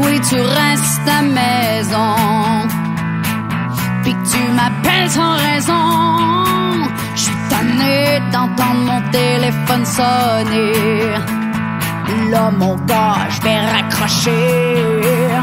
toi tu restes à maison. Puis que tu m'appelles sans raison. Je suis tanné d'entendre mon téléphone sonner. Là, mon gars, je vais raccrocher.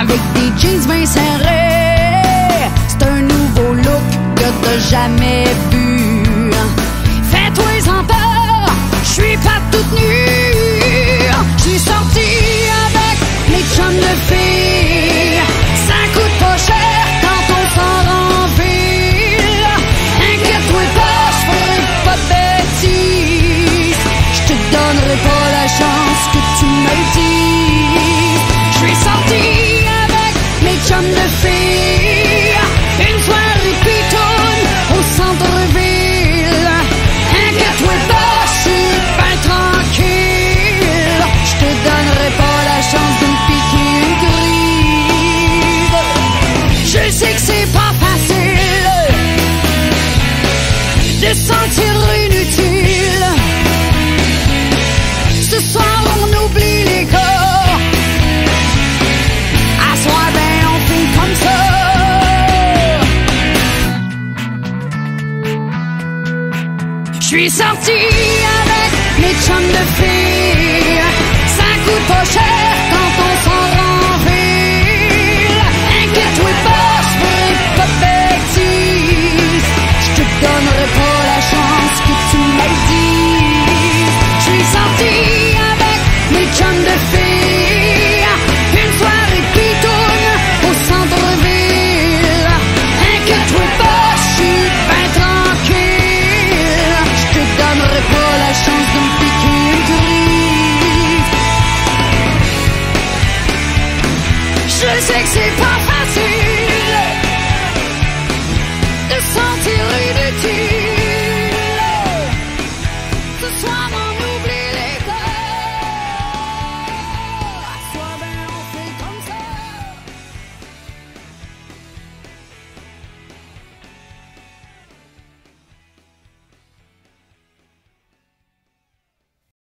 Avec des jeans bien serrés. C'est un nouveau look que t'as jamais vu. Fais-toi en peur, je suis pas toute nue. J'suis sorti avec mes chums de filles. Ça coûte pas cher quand on sort en ville. Inquiète-toi pas, je ferai pas de bêtises. Je te donnerai pas la chance se sentir inutile. Ce soir, on oublie les corps. À soir, ben, on fait comme ça. Je suis sorti avec mes chums de filles. Je sais que